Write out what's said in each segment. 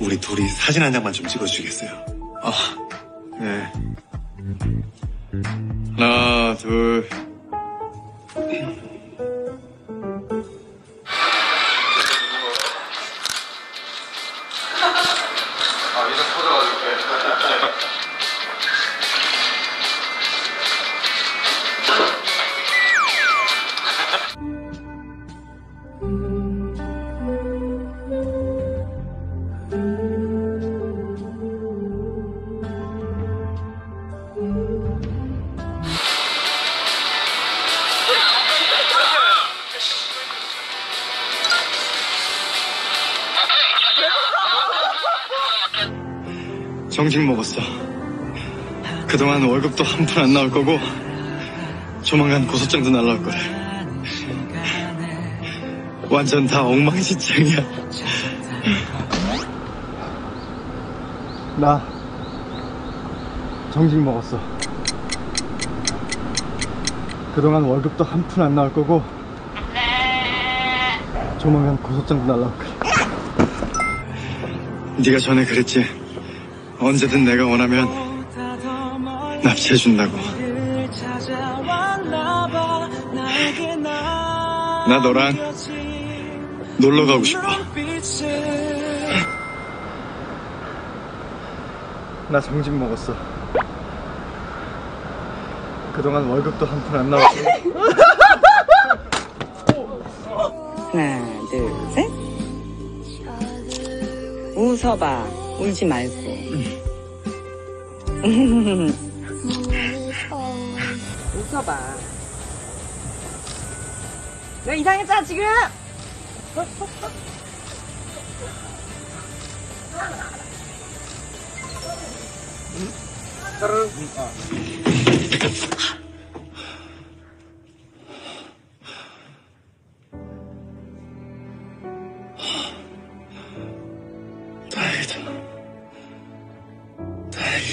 우리 둘이 사진 한 장만 좀 찍어주시겠어요? 아, 네. 하나, 둘. 정직 먹었어. 그동안 월급도 한 푼 안 나올 거고, 조만간 고소장도 날라올 거래. 완전 다 엉망진창이야. 나, 정직 먹었어. 그동안 월급도 한 푼 안 나올 거고, 조만간 고소장도 날라올 거래. 네가 전에 그랬지. 언제든 내가 원하면 납치해준다고. 나 너랑 놀러 가고 싶어. 나 정직 먹었어. 그동안 월급도 한 푼 안 나왔어. 하나, 둘, 셋. 웃어봐. 울지 말고. 웃어봐. 너 이상했잖아, 지금! 다행이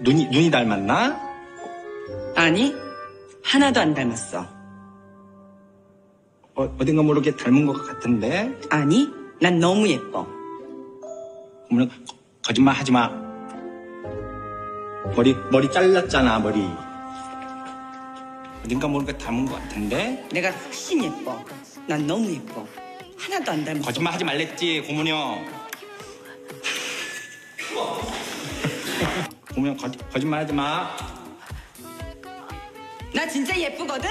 눈이, 눈이 닮았나? 아니, 하나도 안 닮았어. 어, 어딘가 모르게 닮은 것 같은데? 아니, 난 너무 예뻐. 어머나, 거- 거짓말 하지 마. 머리, 머리 잘랐잖아, 머리. 어딘가 모르게 닮은 것 같은데? 내가 훨씬 예뻐. 난 너무 예뻐. 하나도 안 닮았어. 거짓말 하지 말랬지, 고문이 형. 고문이 형, 거짓, 거짓말 하지 마. 나 진짜 예쁘거든?